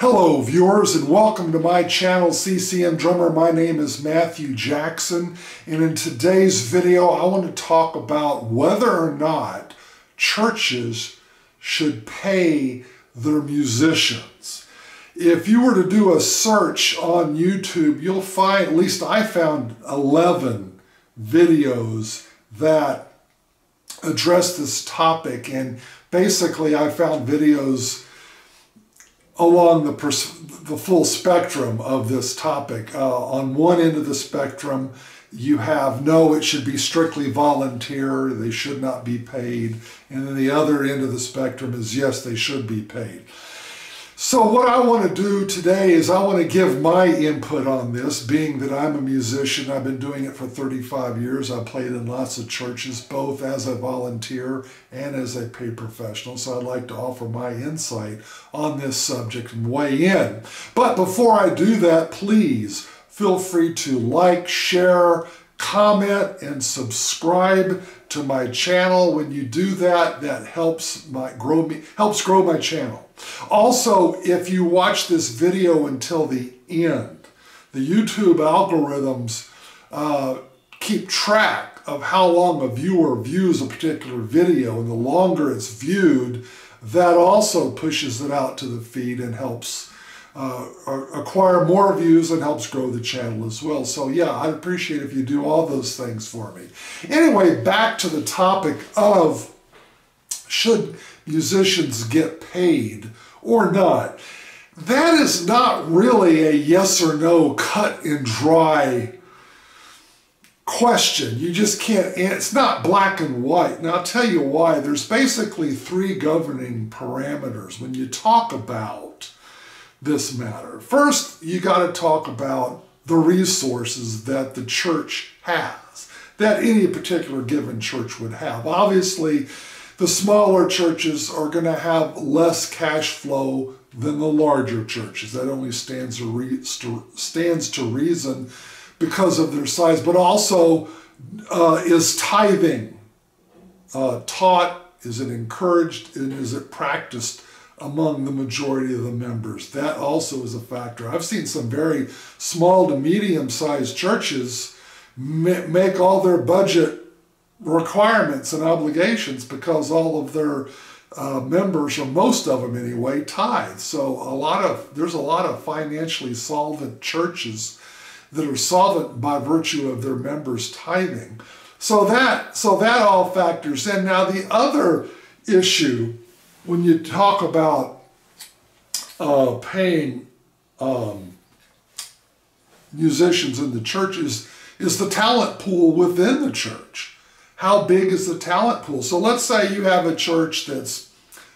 Hello viewers and welcome to my channel CCM Drummer. My name is Matthew Jackson and in today's video I want to talk about whether or not churches should pay their musicians. If you were to do a search on YouTube you'll find, at least I found 11 videos that address this topic and basically I found videos along the, the full spectrum of this topic. Uh, on one end of the spectrum, you have no, it should be strictly volunteer, they should not be paid. And then the other end of the spectrum is yes, they should be paid. So what I want to do today is I want to give my input on this, being that I'm a musician. I've been doing it for 35 years. I've played in lots of churches, both as a volunteer and as a paid professional. So I'd like to offer my insight on this subject and weigh in. But before I do that, please feel free to like, share, comment, and subscribe to my channel. When you do that, that helps my grow me helps grow my channel. Also, if you watch this video until the end, the YouTube algorithms uh, keep track of how long a viewer views a particular video, and the longer it's viewed, that also pushes it out to the feed and helps uh, acquire more views and helps grow the channel as well. So yeah, I'd appreciate if you do all those things for me. Anyway, back to the topic of should musicians get paid or not? That is not really a yes or no cut and dry question. You just can't, it's not black and white. Now I'll tell you why. There's basically three governing parameters when you talk about this matter. First, you got to talk about the resources that the church has, that any particular given church would have. Obviously, the smaller churches are going to have less cash flow than the larger churches. That only stands to, stands to reason because of their size, but also uh, is tithing uh, taught, is it encouraged, and is it practiced among the majority of the members? That also is a factor. I've seen some very small to medium sized churches make all their budget requirements and obligations because all of their uh, members, or most of them anyway, tithe. So a lot of there's a lot of financially solvent churches that are solvent by virtue of their members tithing. So that so that all factors in. Now the other issue when you talk about uh, paying um, musicians in the churches is the talent pool within the church how big is the talent pool? So let's say you have a church that's,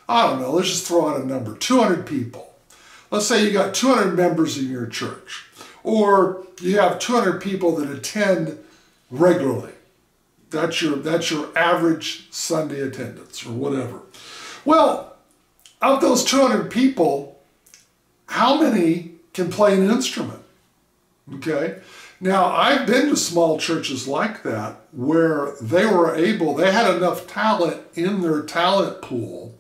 I don't know, let's just throw out a number, 200 people. Let's say you got 200 members in your church, or you have 200 people that attend regularly. That's your, that's your average Sunday attendance or whatever. Well, of those 200 people, how many can play an instrument? Okay. Now, I've been to small churches like that where they were able, they had enough talent in their talent pool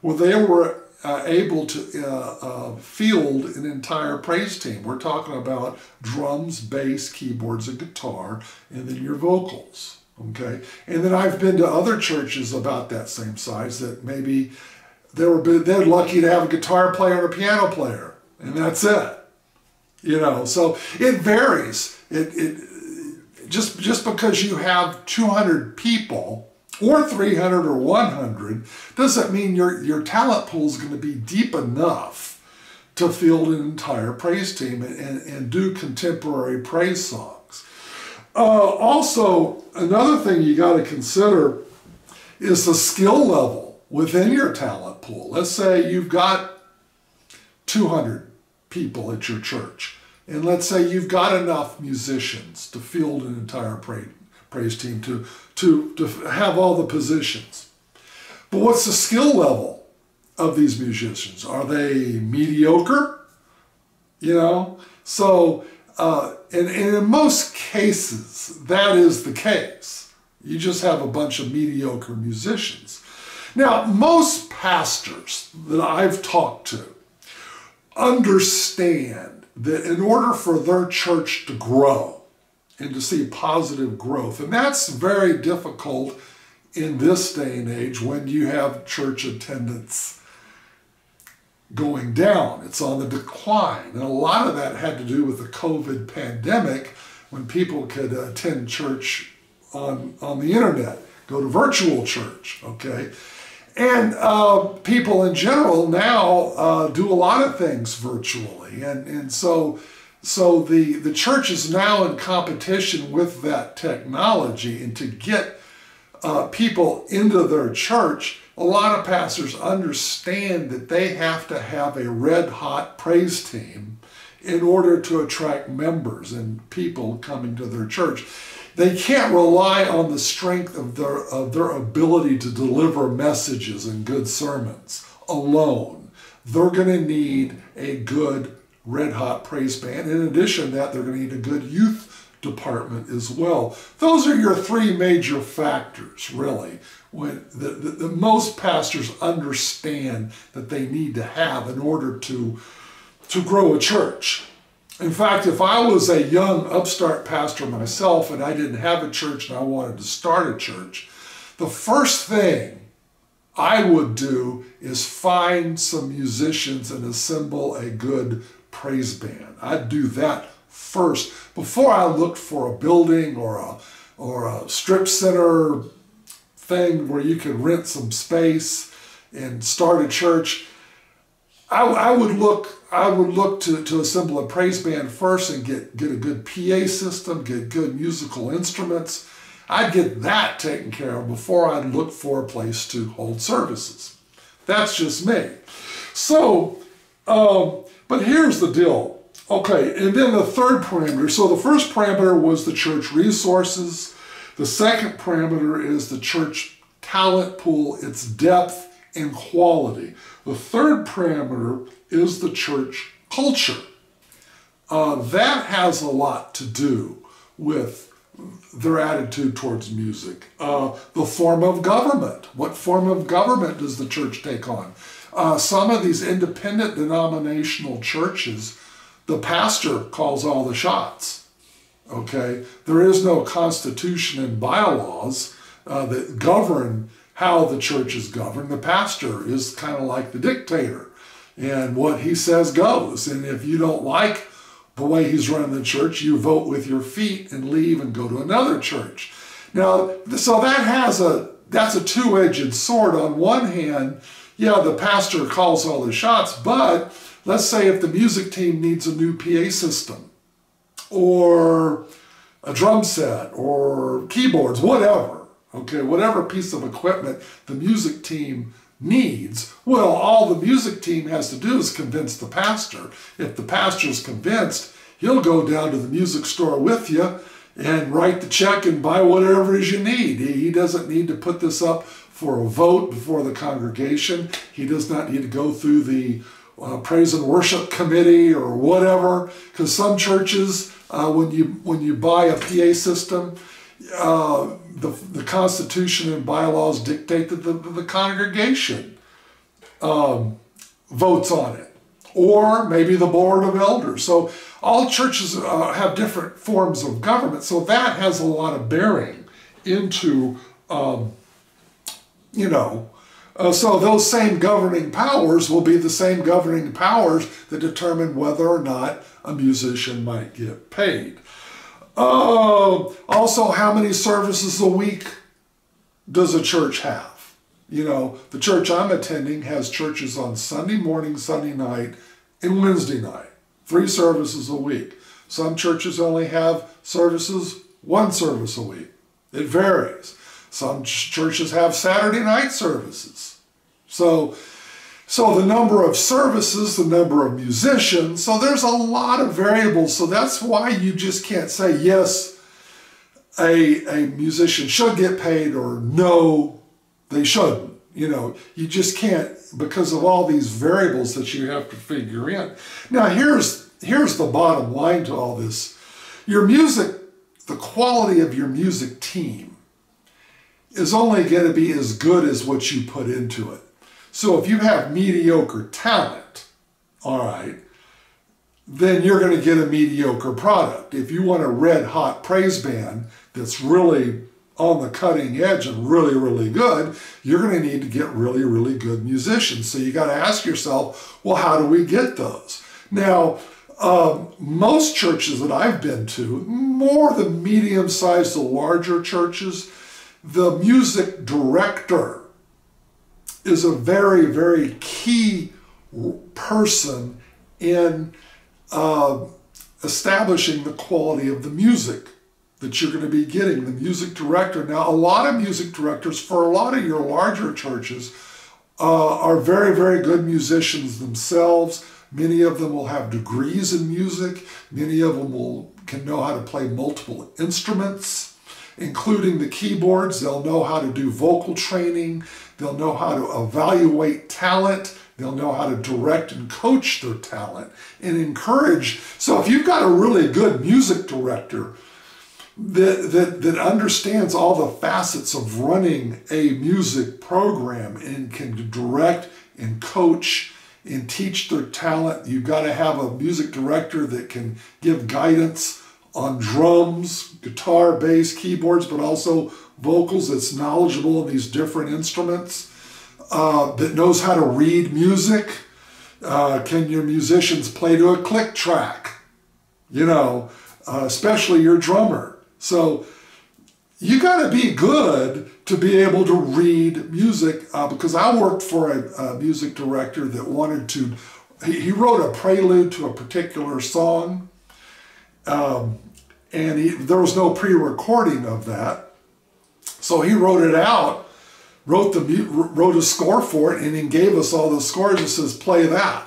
where they were uh, able to uh, uh, field an entire praise team. We're talking about drums, bass, keyboards, and guitar, and then your vocals. Okay, and then I've been to other churches about that same size that maybe they were they're lucky to have a guitar player and a piano player, and that's it. You know, so it varies. It, it just just because you have 200 people or 300 or 100 doesn't mean your your talent pool is going to be deep enough to field an entire praise team and, and, and do contemporary praise songs. Uh, also, another thing you got to consider is the skill level within your talent pool. Let's say you've got 200 people at your church. And let's say you've got enough musicians to field an entire praise, team, to, to, to have all the positions. But what's the skill level of these musicians? Are they mediocre? You know? So, uh, and, and in most cases, that is the case. You just have a bunch of mediocre musicians. Now, most pastors that I've talked to understand that in order for their church to grow and to see positive growth, and that's very difficult in this day and age when you have church attendance going down. It's on the decline. And a lot of that had to do with the COVID pandemic when people could attend church on, on the internet, go to virtual church, okay? And uh, people in general now uh, do a lot of things virtually. And, and so, so the, the church is now in competition with that technology. And to get uh, people into their church, a lot of pastors understand that they have to have a red hot praise team in order to attract members and people coming to their church. They can't rely on the strength of their, of their ability to deliver messages and good sermons alone. They're going to need a good red hot praise band. In addition that, they're going to need a good youth department as well. Those are your three major factors, really, when the, the, the, most pastors understand that they need to have in order to, to grow a church. In fact, if I was a young upstart pastor myself and I didn't have a church and I wanted to start a church, the first thing I would do is find some musicians and assemble a good praise band. I'd do that first before I looked for a building or a or a strip center thing where you could rent some space and start a church. I, I would look I would look to, to assemble a praise band first and get, get a good PA system, get good musical instruments. I'd get that taken care of before I'd look for a place to hold services. That's just me. So, um, but here's the deal. Okay, and then the third parameter. So the first parameter was the church resources. The second parameter is the church talent pool, its depth and quality. The third parameter is the church culture. Uh, that has a lot to do with their attitude towards music. Uh, the form of government. What form of government does the church take on? Uh, some of these independent denominational churches, the pastor calls all the shots. Okay? There is no constitution and bylaws uh, that govern how the church is governed. The pastor is kind of like the dictator and what he says goes. And if you don't like the way he's running the church, you vote with your feet and leave and go to another church. Now, so that has a that's a two-edged sword. On one hand, yeah, the pastor calls all the shots, but let's say if the music team needs a new PA system or a drum set or keyboards, whatever, okay, whatever piece of equipment the music team needs. Well, all the music team has to do is convince the pastor. If the pastor's convinced, he'll go down to the music store with you and write the check and buy whatever it is you need. He doesn't need to put this up for a vote before the congregation. He does not need to go through the uh, praise and worship committee or whatever. Because some churches, uh, when you when you buy a PA system, uh, the, the Constitution and bylaws dictate that the, the congregation um, votes on it, or maybe the board of elders. So all churches uh, have different forms of government, so that has a lot of bearing into, um, you know, uh, so those same governing powers will be the same governing powers that determine whether or not a musician might get paid. Oh, also, how many services a week does a church have? You know, the church I'm attending has churches on Sunday morning, Sunday night, and Wednesday night. Three services a week. Some churches only have services, one service a week. It varies. Some churches have Saturday night services. So so the number of services, the number of musicians, so there's a lot of variables. So that's why you just can't say, yes, a, a musician should get paid or no, they shouldn't. You know, you just can't because of all these variables that you have to figure in. Now here's here's the bottom line to all this. Your music, the quality of your music team is only going to be as good as what you put into it. So if you have mediocre talent, all right, then you're going to get a mediocre product. If you want a red hot praise band that's really on the cutting edge and really, really good, you're going to need to get really, really good musicians. So you got to ask yourself, well, how do we get those? Now, um, most churches that I've been to, more the medium sized to larger churches, the music director is a very, very key person in uh, establishing the quality of the music that you're going to be getting, the music director. Now, a lot of music directors for a lot of your larger churches uh, are very, very good musicians themselves. Many of them will have degrees in music. Many of them will can know how to play multiple instruments, including the keyboards. They'll know how to do vocal training. They'll know how to evaluate talent. They'll know how to direct and coach their talent and encourage. So if you've got a really good music director that, that, that understands all the facets of running a music program and can direct and coach and teach their talent. You've got to have a music director that can give guidance on drums, guitar, bass, keyboards, but also vocals that's knowledgeable in these different instruments, uh, that knows how to read music. Uh, can your musicians play to a click track? You know, uh, especially your drummer. So you got to be good to be able to read music uh, because I worked for a, a, music director that wanted to, he, he, wrote a prelude to a particular song um, and he, there was no pre-recording of that. So he wrote it out, wrote the wrote a score for it and then gave us all the scores and says, play that.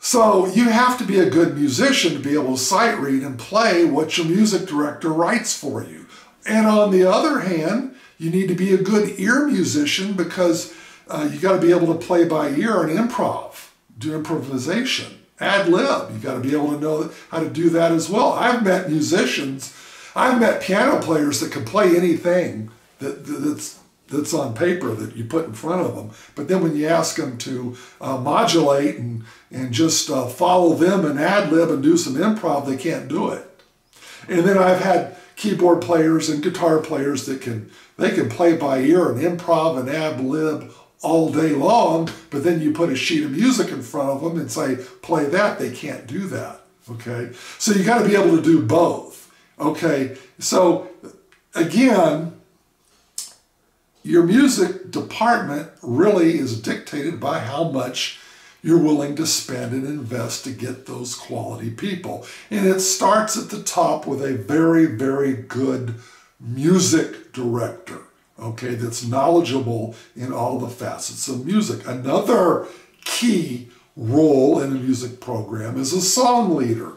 So you have to be a good musician to be able to sight read and play what your music director writes for you. And on the other hand, you need to be a good ear musician because uh, you got to be able to play by ear and improv, do improvisation, ad lib. You've got to be able to know how to do that as well. I've met musicians, I've met piano players that can play anything that, that's that's on paper that you put in front of them. But then when you ask them to uh, modulate and, and just uh, follow them and ad lib and do some improv, they can't do it. And then I've had keyboard players and guitar players that can they can play by ear and improv and ad lib all day long, but then you put a sheet of music in front of them and say, play that, they can't do that. Okay? So you got to be able to do both. Okay? So again, your music department really is dictated by how much you're willing to spend and invest to get those quality people. And it starts at the top with a very, very good music director, okay, that's knowledgeable in all the facets of music. Another key role in a music program is a song leader.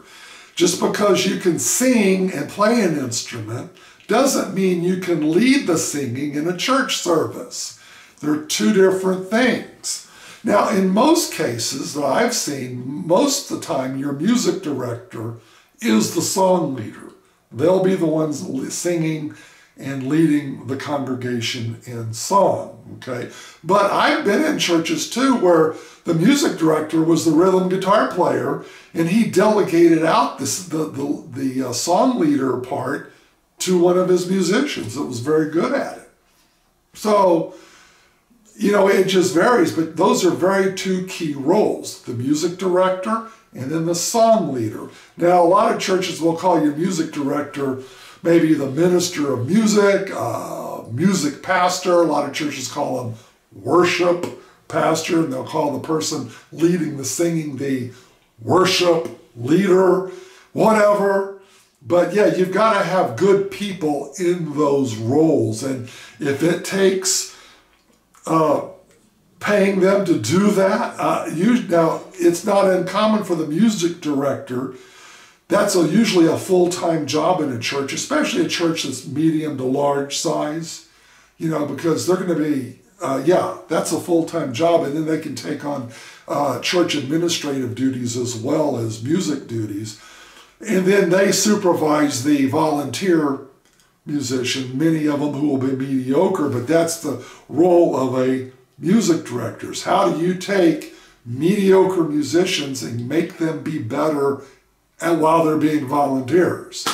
Just because you can sing and play an instrument doesn't mean you can lead the singing in a church service. They're two different things. Now, in most cases that I've seen, most of the time your music director is the song leader. They'll be the ones singing and leading the congregation in song, okay? But I've been in churches too where the music director was the rhythm guitar player and he delegated out this, the, the, the uh, song leader part to one of his musicians that was very good at it. So, you know, it just varies, but those are very two key roles the music director and then the song leader. Now, a lot of churches will call your music director maybe the minister of music, uh, music pastor. A lot of churches call them worship pastor, and they'll call the person leading the singing the worship leader, whatever. But yeah, you've got to have good people in those roles. And if it takes uh, paying them to do that, uh, you, now it's not uncommon for the music director. That's a, usually a full time job in a church, especially a church that's medium to large size, you know, because they're going to be, uh, yeah, that's a full time job. And then they can take on uh, church administrative duties as well as music duties. And then they supervise the volunteer musician, many of them who will be mediocre, but that's the role of a music director. How do you take mediocre musicians and make them be better and while they're being volunteers?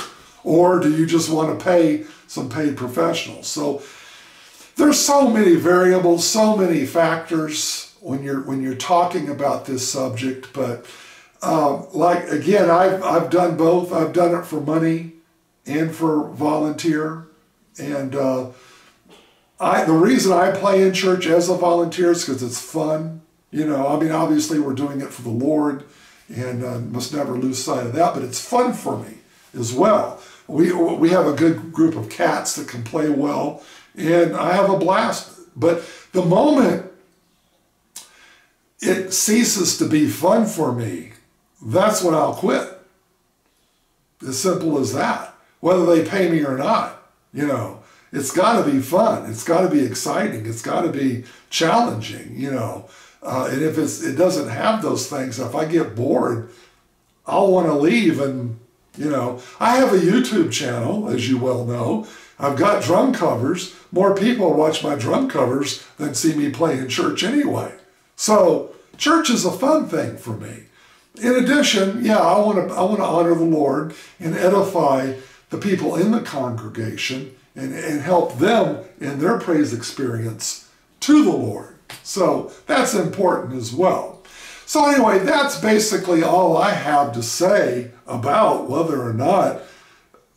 Or do you just want to pay some paid professionals? So there's so many variables, so many factors when you're when you're talking about this subject. But um, like again, I've I've done both. I've done it for money and for volunteer, and uh, I the reason I play in church as a volunteer is because it's fun. You know, I mean, obviously we're doing it for the Lord, and uh, must never lose sight of that. But it's fun for me as well. We we have a good group of cats that can play well and I have a blast. But the moment it ceases to be fun for me, that's when I'll quit. As simple as that. Whether they pay me or not, you know, it's got to be fun. It's got to be exciting. It's got to be challenging, you know. Uh, and if it's, it doesn't have those things, if I get bored, I'll want to leave. And, you know, I have a YouTube channel, as you well know, I've got drum covers. More people watch my drum covers than see me play in church anyway. So church is a fun thing for me. In addition, yeah, I want to I want to honor the Lord and edify the people in the congregation and, and help them in their praise experience to the Lord. So that's important as well. So anyway, that's basically all I have to say about whether or not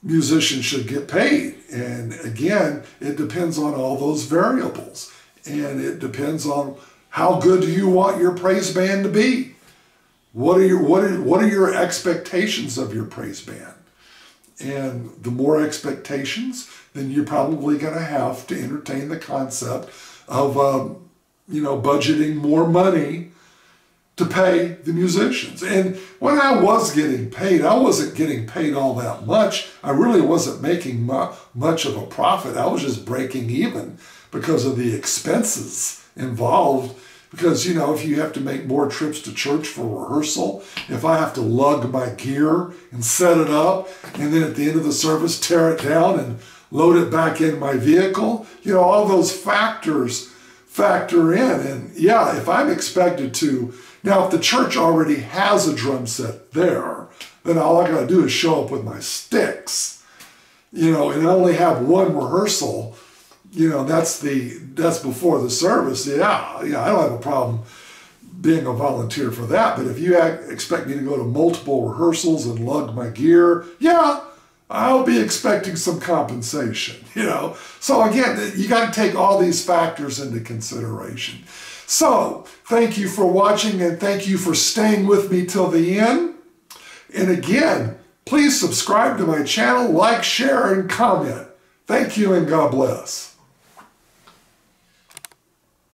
musicians should get paid. And again, it depends on all those variables. And it depends on how good do you want your praise band to be? What are your what are, what are your expectations of your praise band? And the more expectations, then you're probably going to have to entertain the concept of, um, you know, budgeting more money to pay the musicians. And when I was getting paid, I wasn't getting paid all that much. I really wasn't making mu much of a profit. I was just breaking even because of the expenses involved. Because, you know, if you have to make more trips to church for rehearsal, if I have to lug my gear and set it up, and then at the end of the service tear it down and load it back in my vehicle, you know, all those factors factor in. And yeah, if I'm expected to now, if the church already has a drum set there, then all I got to do is show up with my sticks, you know, and I only have one rehearsal. You know, that's the that's before the service. Yeah, yeah, I don't have a problem being a volunteer for that. But if you expect me to go to multiple rehearsals and lug my gear, yeah, I'll be expecting some compensation, you know. So again, you got to take all these factors into consideration. So, thank you for watching and thank you for staying with me till the end. And again, please subscribe to my channel, like, share, and comment. Thank you and God bless.